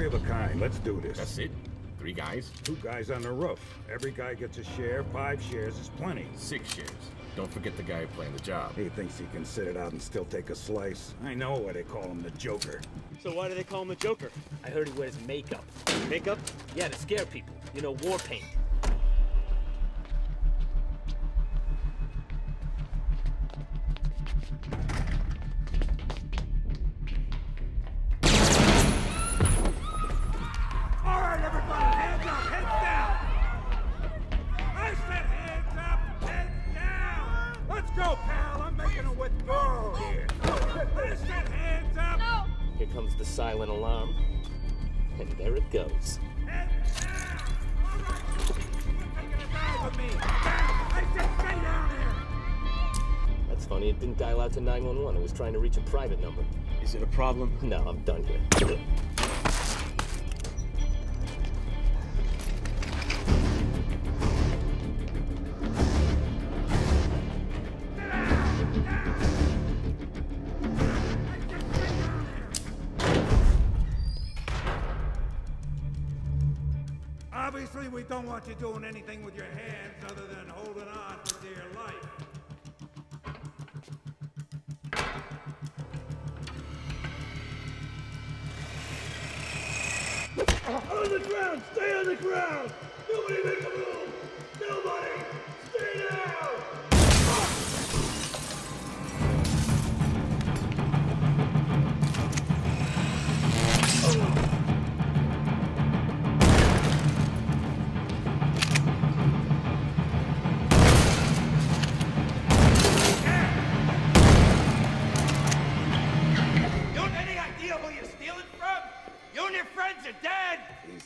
three of a kind. Let's do this. That's it? Three guys? Two guys on the roof. Every guy gets a share. Five shares is plenty. Six shares. Don't forget the guy playing the job. He thinks he can sit it out and still take a slice. I know why they call him the Joker. So why do they call him the Joker? I heard he wears makeup. Makeup? Yeah, to scare people. You know, war paint. Here comes the silent alarm. And there it goes. Heads down. All right, you're taking a dive with me. Down. I said stay down here. That's funny, it didn't dial out to 911. It was trying to reach a private number. Is it a problem? No, I'm done here. Obviously, we don't want you doing anything with your hands other than holding on for dear life. On the ground! Stay on the ground! Nobody make a move!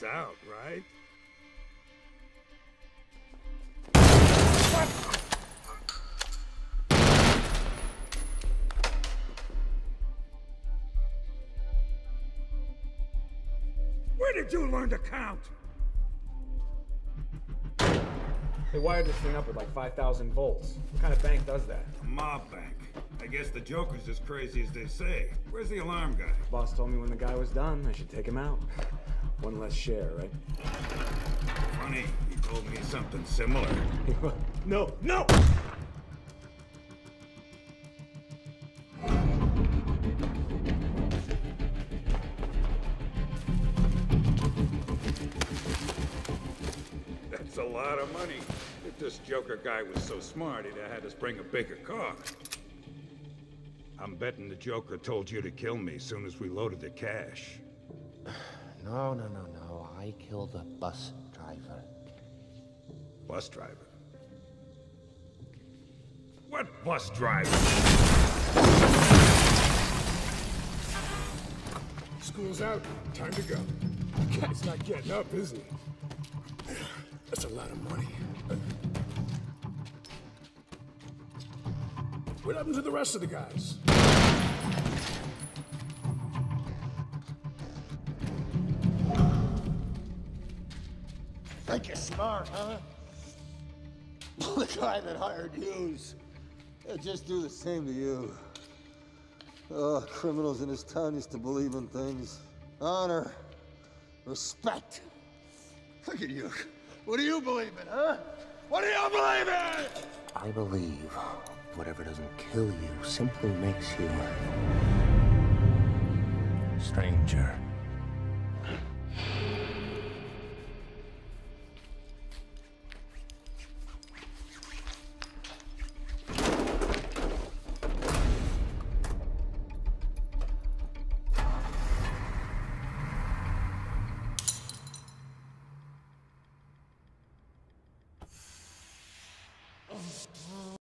Out, right? Where did you learn to count? They wired this thing up with like 5,000 volts. What kind of bank does that? A mob bank. I guess the Joker's as crazy as they say. Where's the alarm guy? Boss told me when the guy was done, I should take him out. One less share, right? Funny, he told me something similar. no, no! That's a lot of money. If this Joker guy was so smart, he'd have had us bring a bigger car. I'm betting the Joker told you to kill me as soon as we loaded the cash. No, no, no, no. I killed the bus driver. Bus driver? What bus driver? School's out. Time to go. The guy's not getting up, is he? That's a lot of money. What happened to the rest of the guys? Think you're smart, huh? the guy that hired yous. He'll just do the same to you. Oh, criminals in this town used to believe in things. Honor. Respect. Look at you. What do you believe in, huh? What do you believe in? I believe whatever doesn't kill you simply makes you stranger.